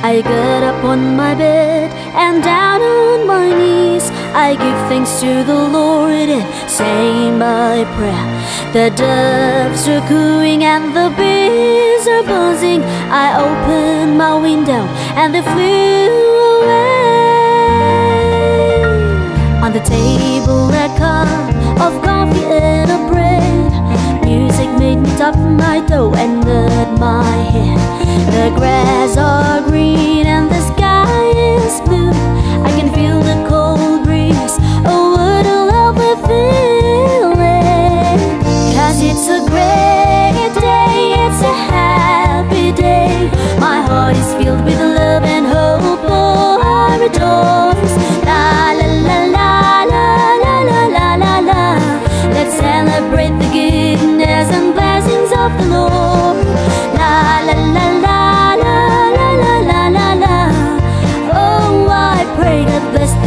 I get up on my bed and down on my knees. I give thanks to the Lord and say my prayer. The doves are cooing and the bees are buzzing. I open my window and they flew away. On the table, a cup of coffee and a bread. Music made me top my toe and the my. The grass are green.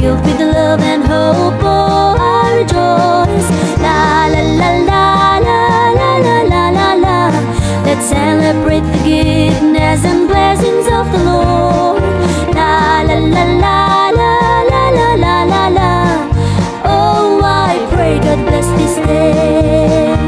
filled with love and hope, oh, I rejoice. La la la la la la la la la la. Let's celebrate the goodness and blessings of the Lord. La la la la la la la la la la. Oh, I pray God bless this day.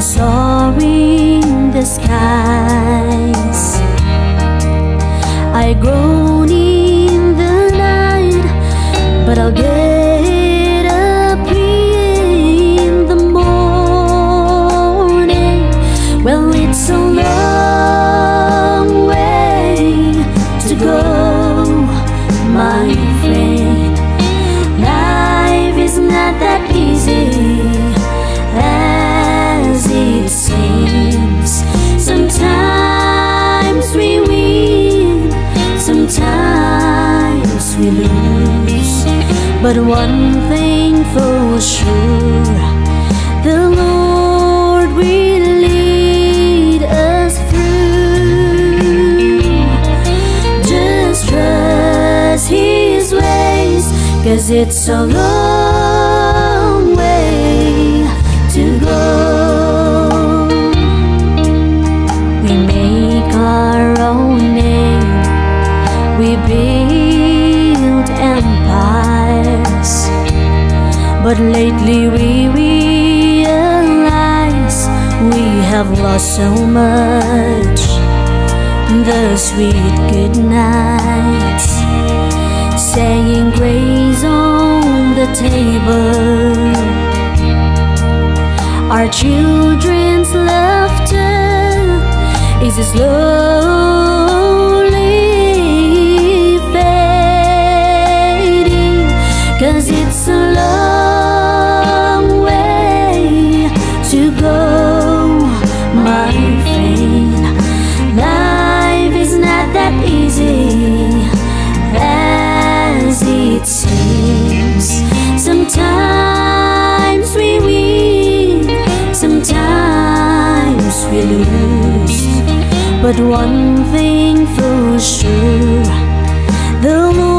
soaring the skies. I grow. lose. But one thing for sure the Lord will lead us through. Just trust His ways, cause it's so long. But lately we realize we have lost so much. The sweet good nights, saying grace on the table. Our children's laughter is slow. Cause it's a love we lose. But one thing for sure, the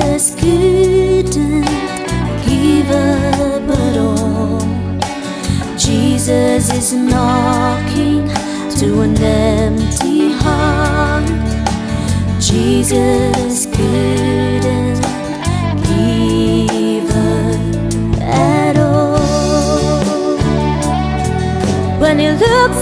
just couldn't give up at all. Jesus is knocking to an empty heart. Jesus couldn't give up at all. When you look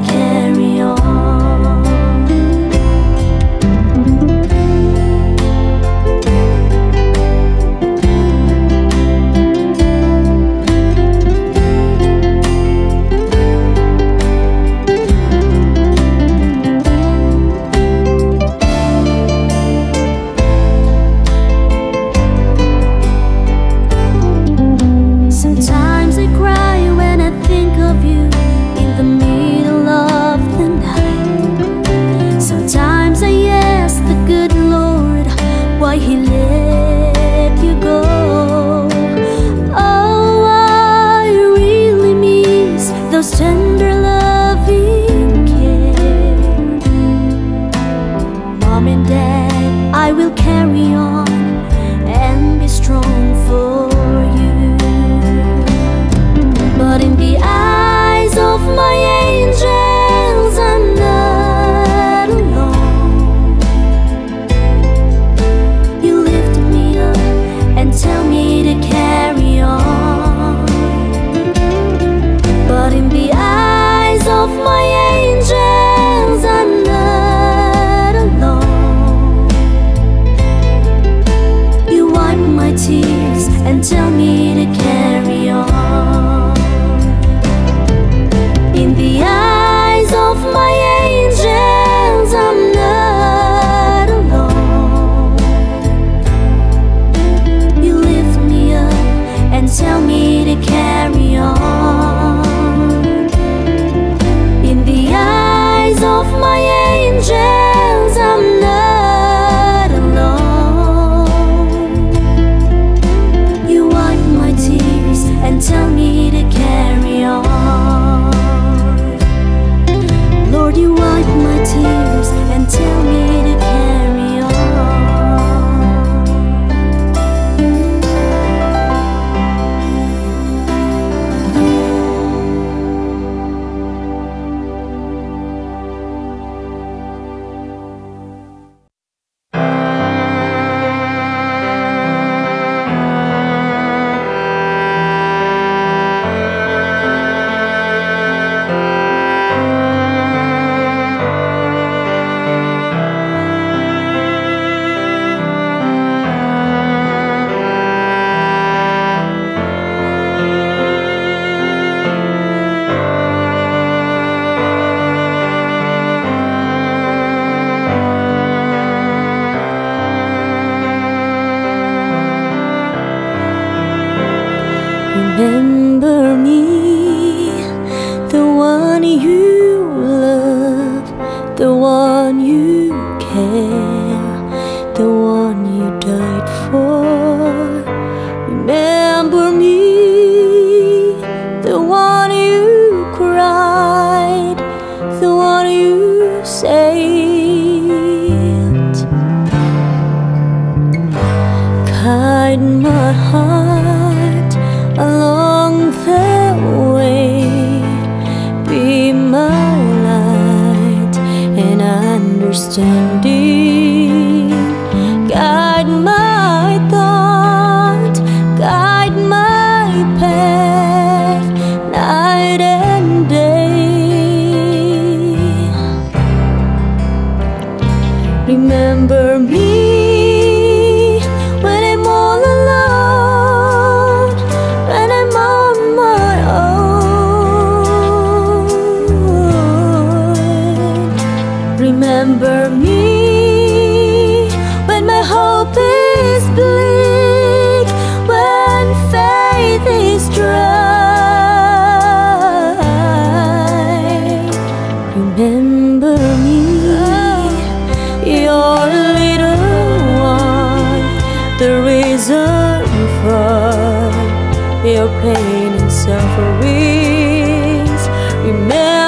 me reason for your pain and sufferings. Remember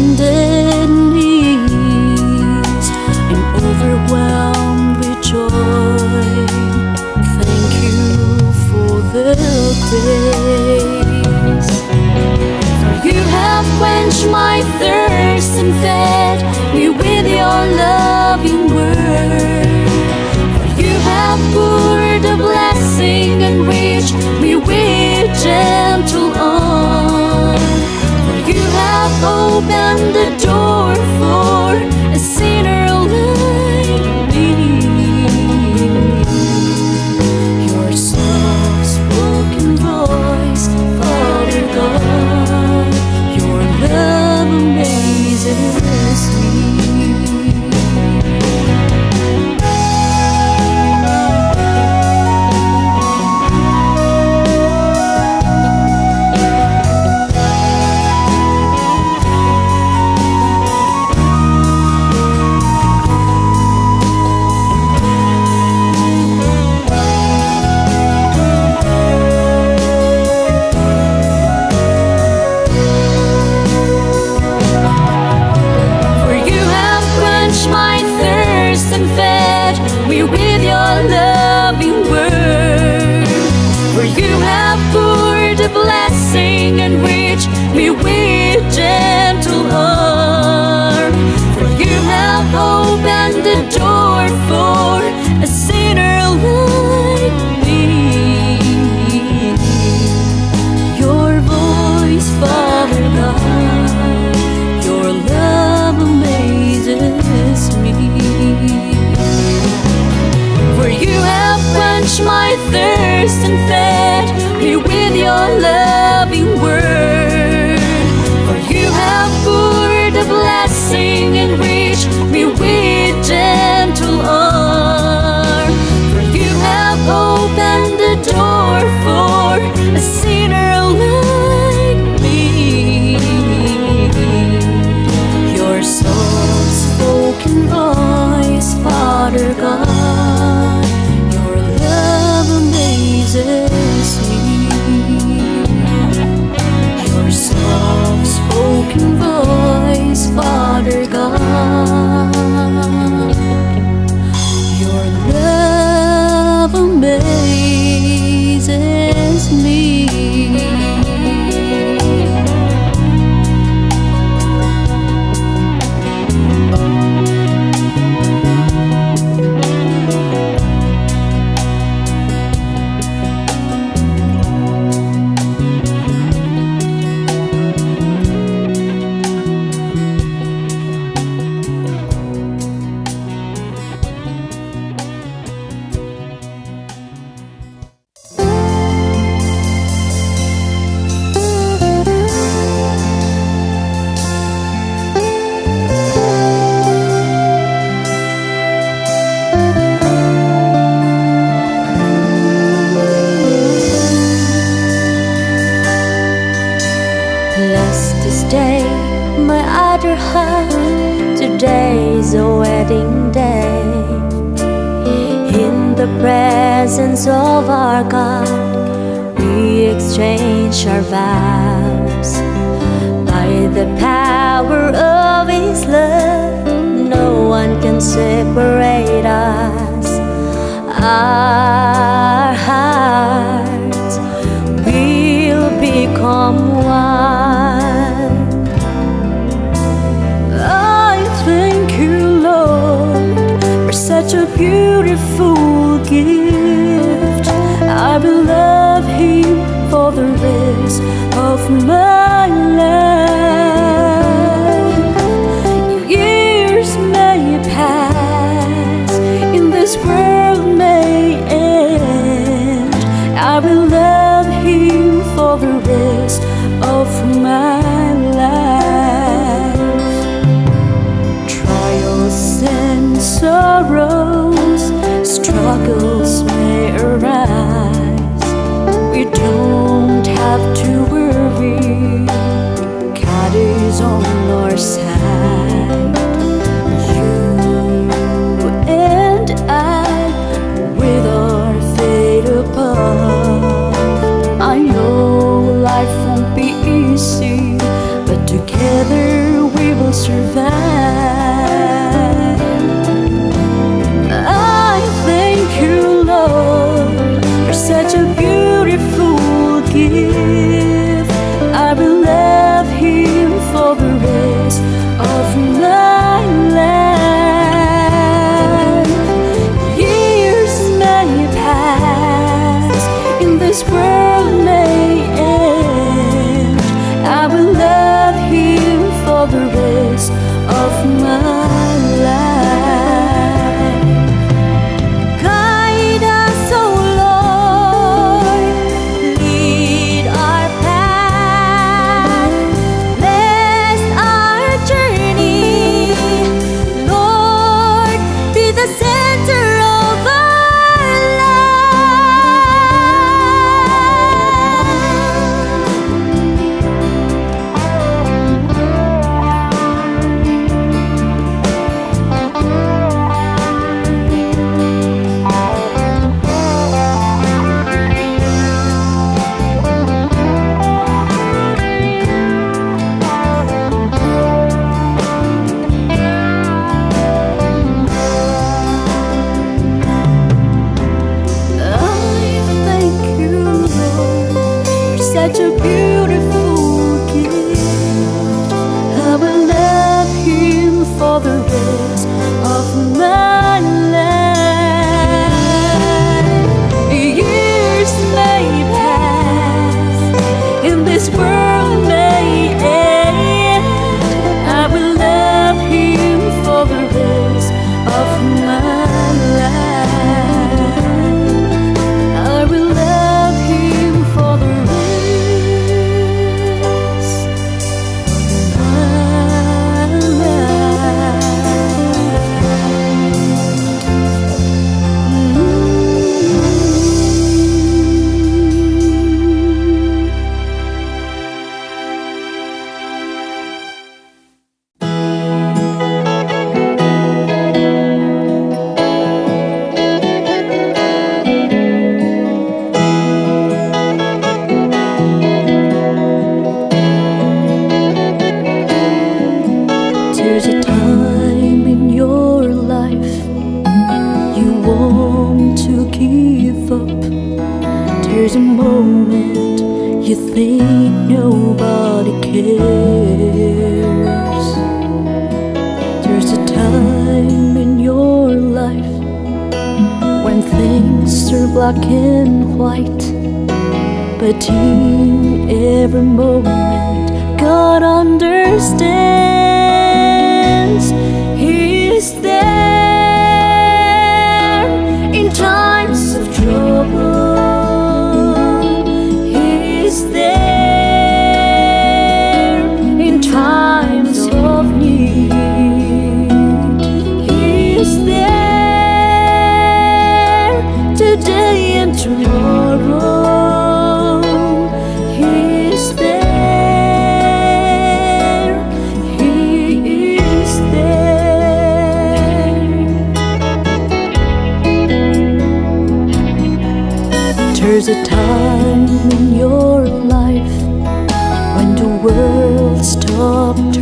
with the door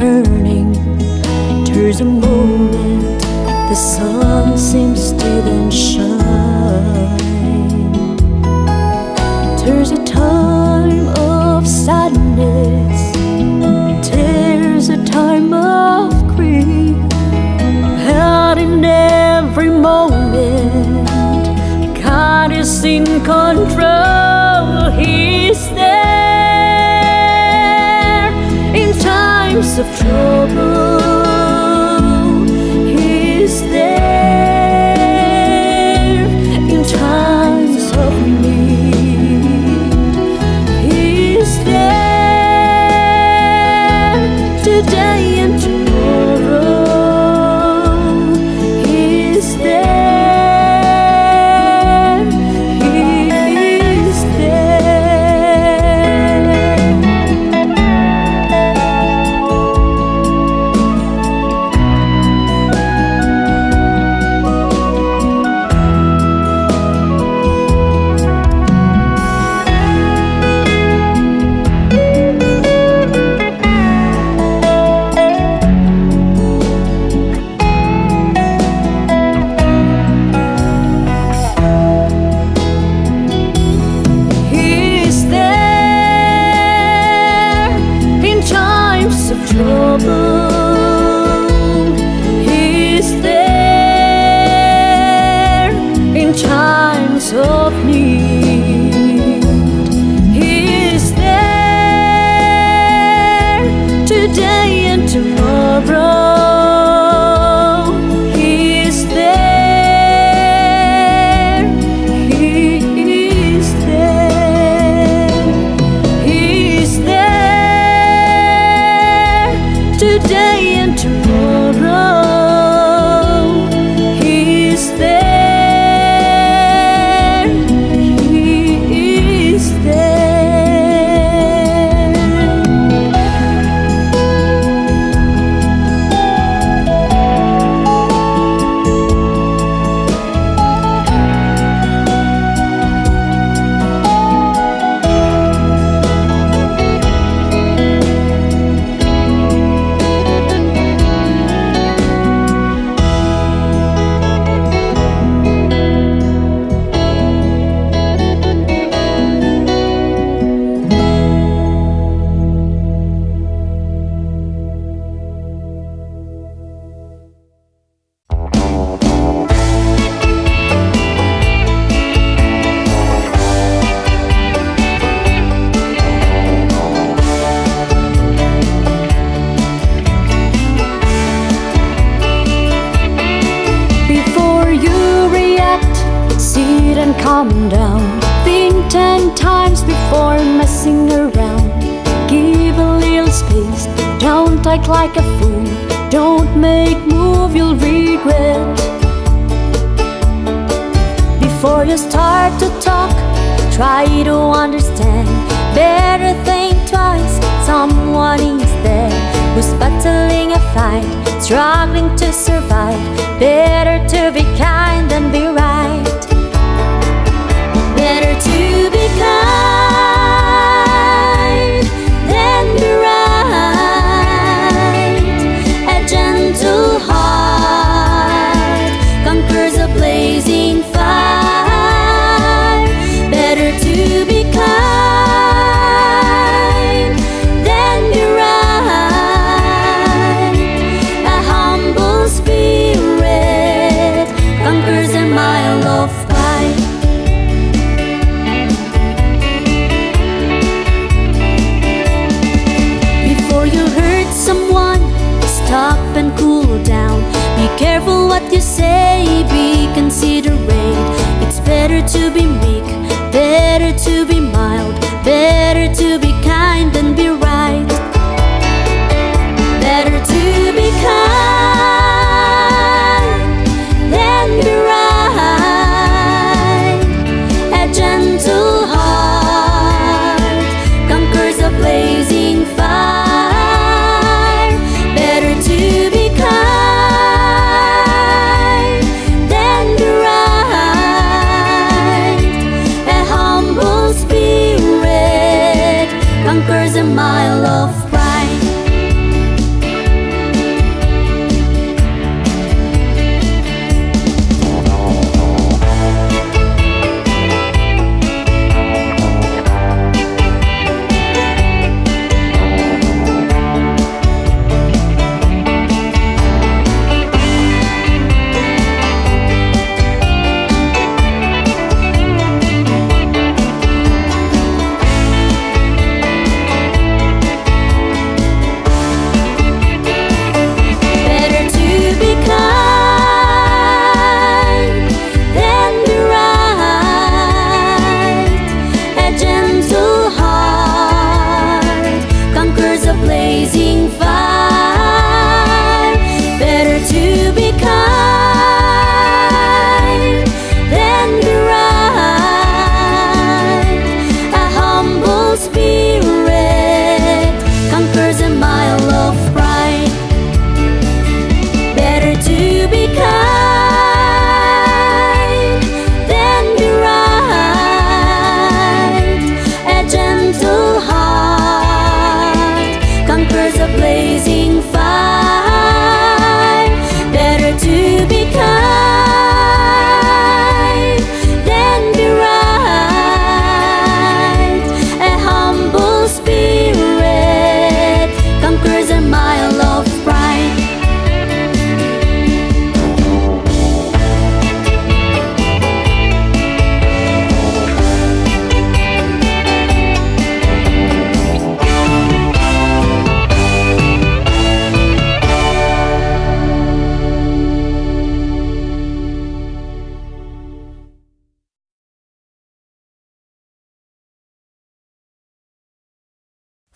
turning There's a moment the sun seems to then shine. Turns a time of sadness There's a time of grief. And in every moment God is in control. Trouble.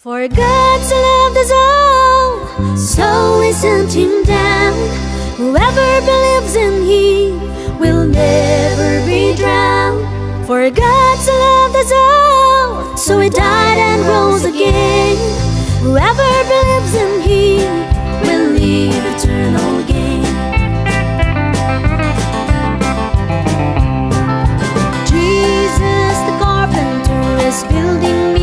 For God's love is all, so He sent Him down. Whoever believes in Him will never be drowned. For God's love is all, so He died and rose again. Whoever believes in Him will live eternal gain. Jesus the carpenter is building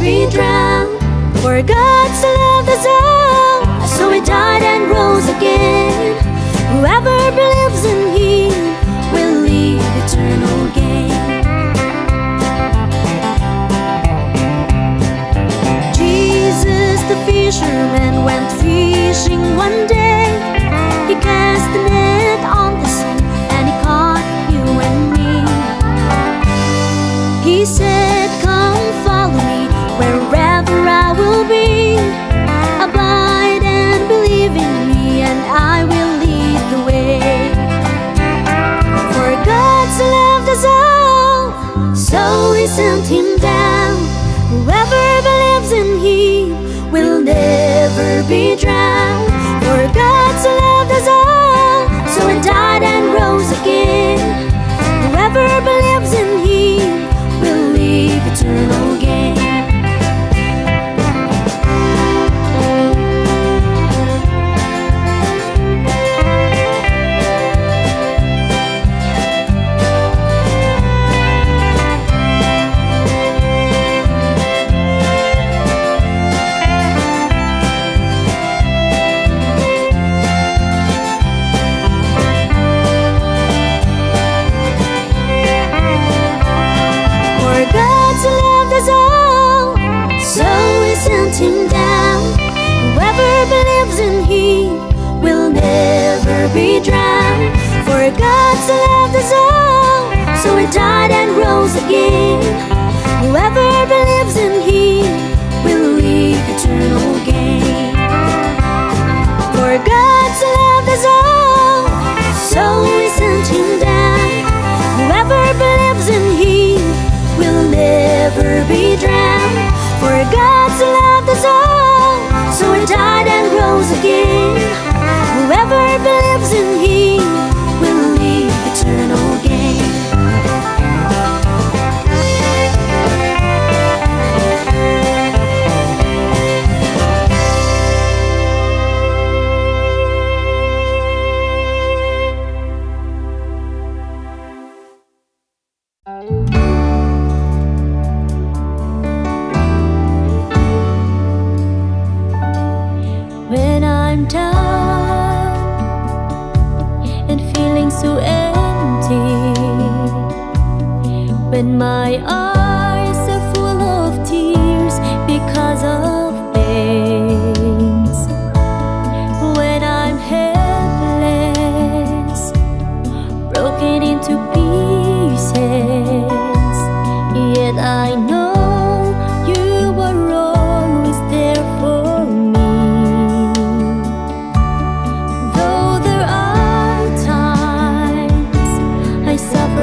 be drowned. For God's love is all, so He died and rose again. Whoever believes in Him will live eternal gain. Jesus the fisherman went fishing one day. sent him down. Whoever believes in him will never be drowned. For God so loved us all, so he died and rose again.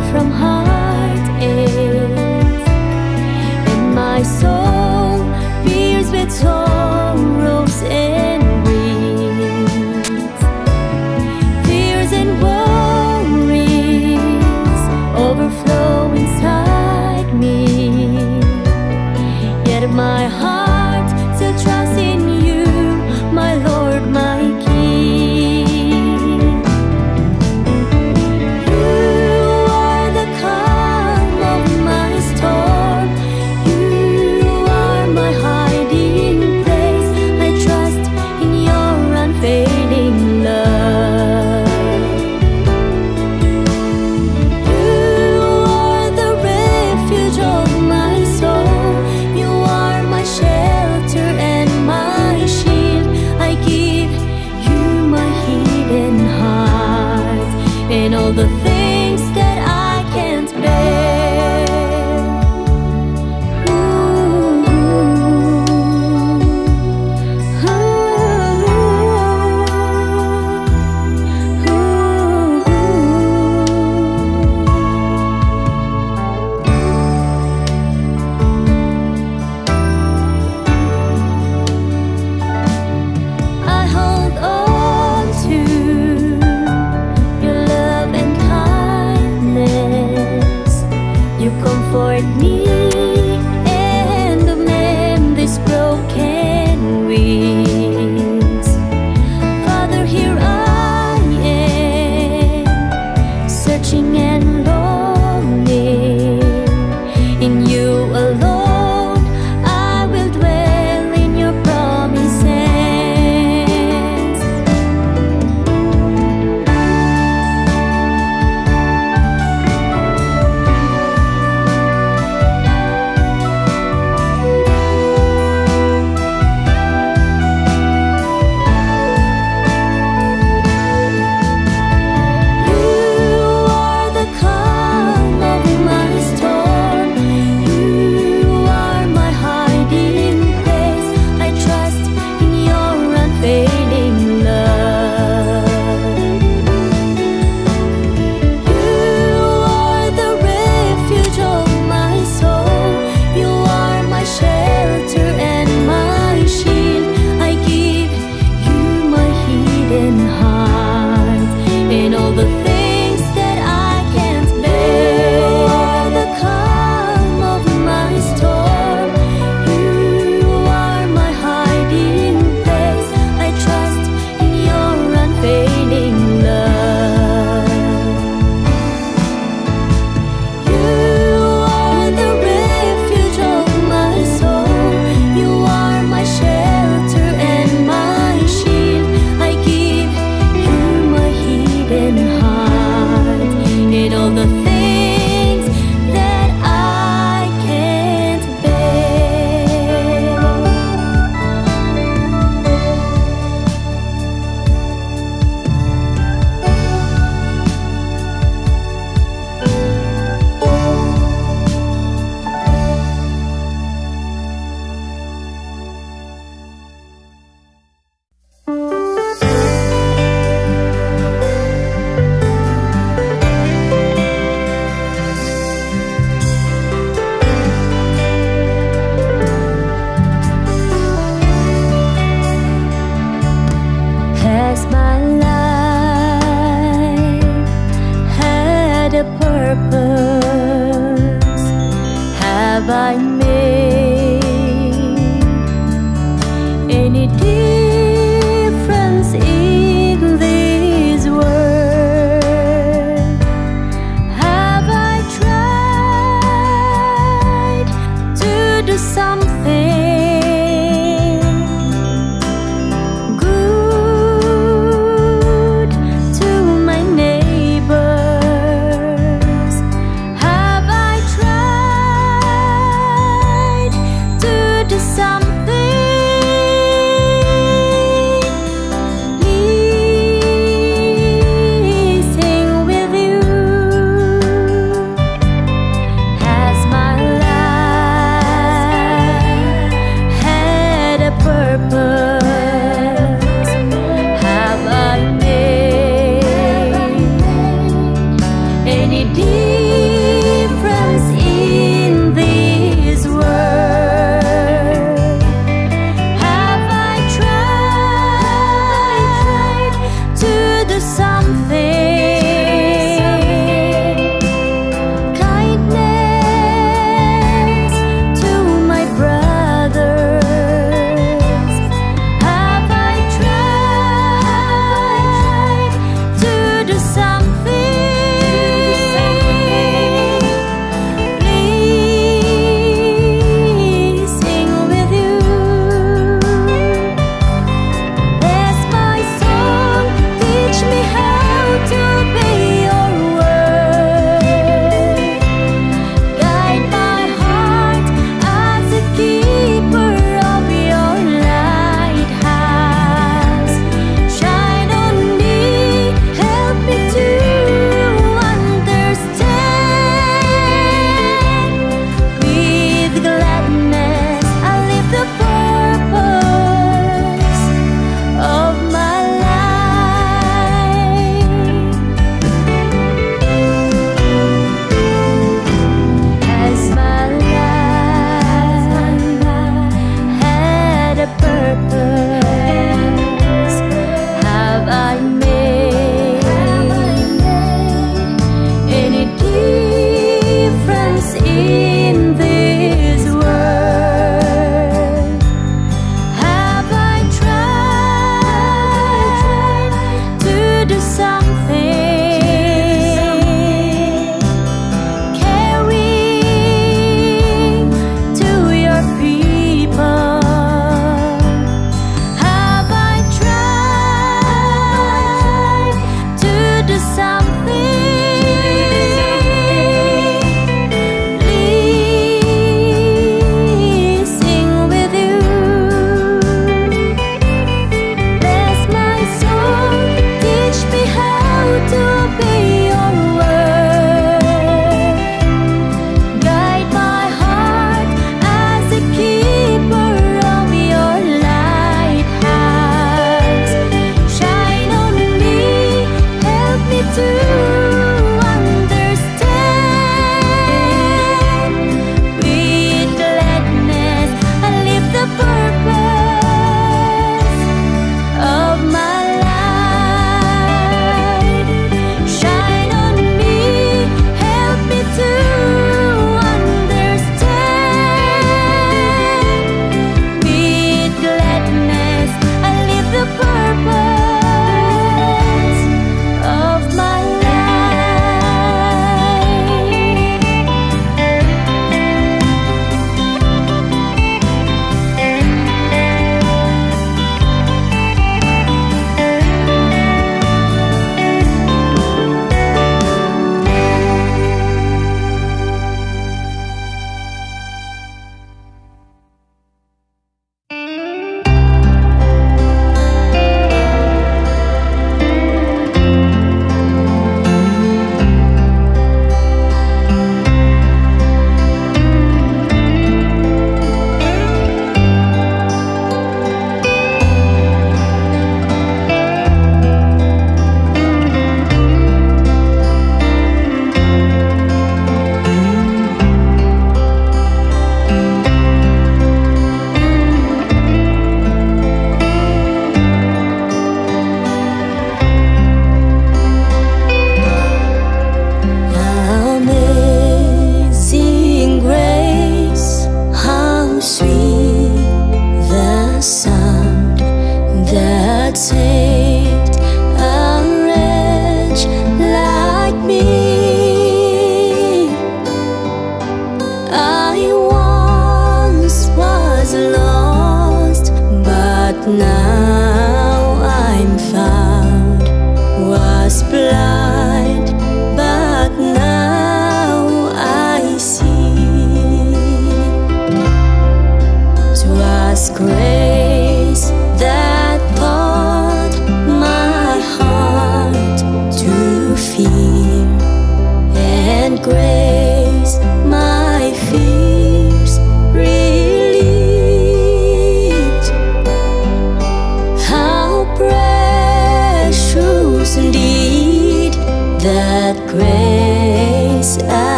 from home.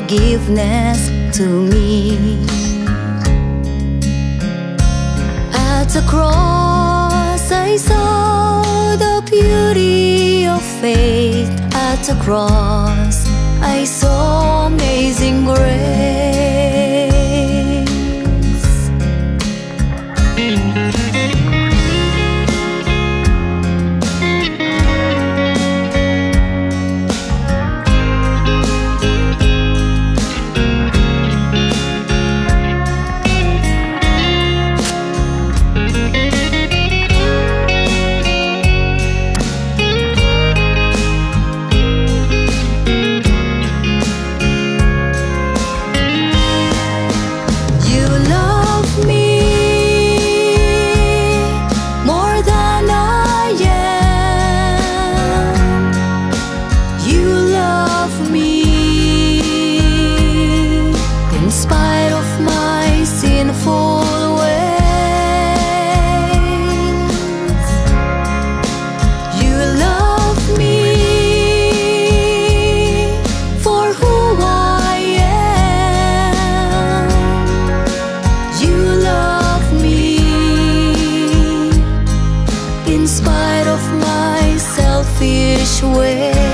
forgiveness to me. At the cross, I saw the beauty of faith. At the cross, I saw amazing grace. fish way. É.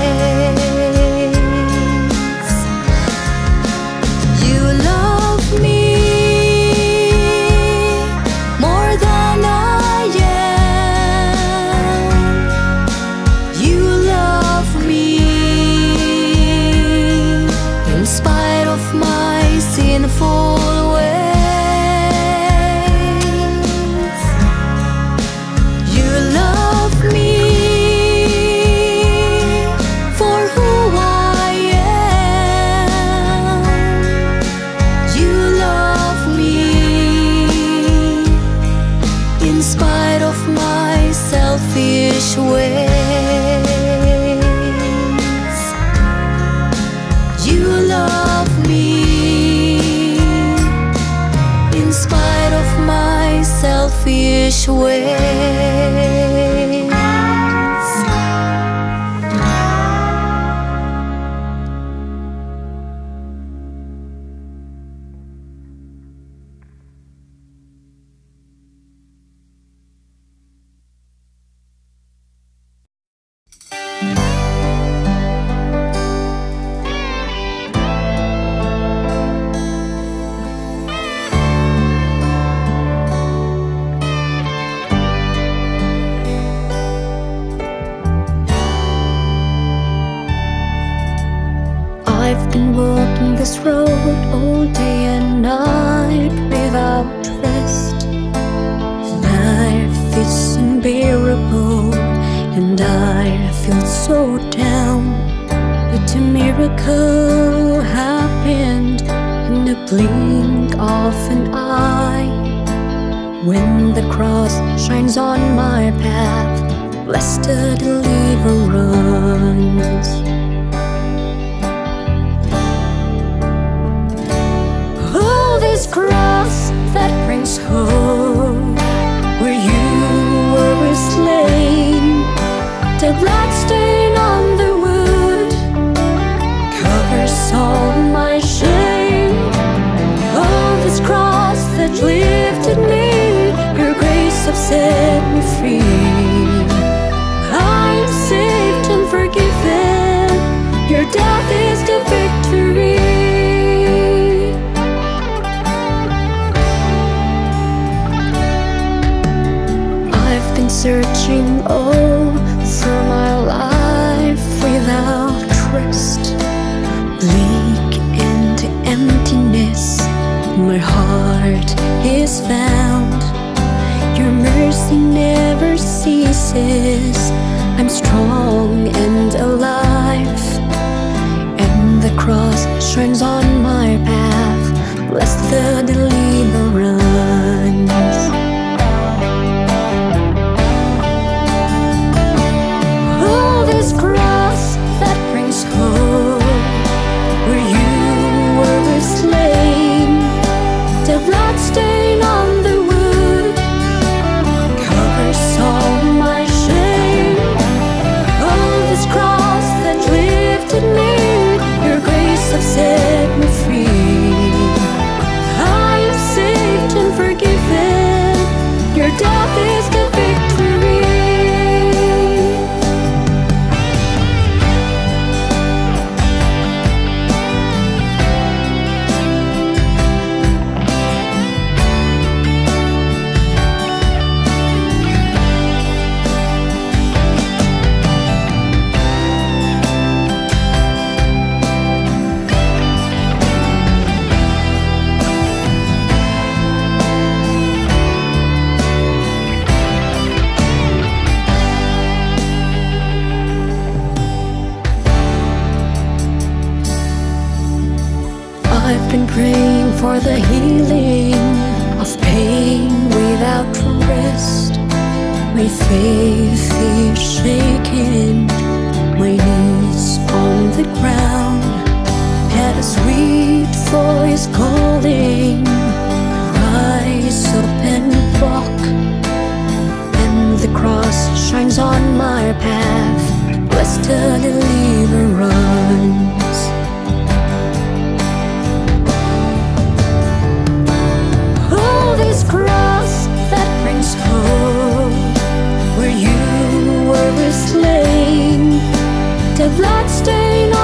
home where you were slain, the blood stain on the wood covers all my shame. Oh, this cross that lifted me, your grace me my heart is found. Your mercy never ceases. I'm strong and alive, and the cross shines on my path. Bless the deliverance. My faith is shaken, my knees on the ground. Had a sweet voice calling, rise up and walk. And the cross shines on my path, blessed deliverance. Oh, this cross. of bloodstain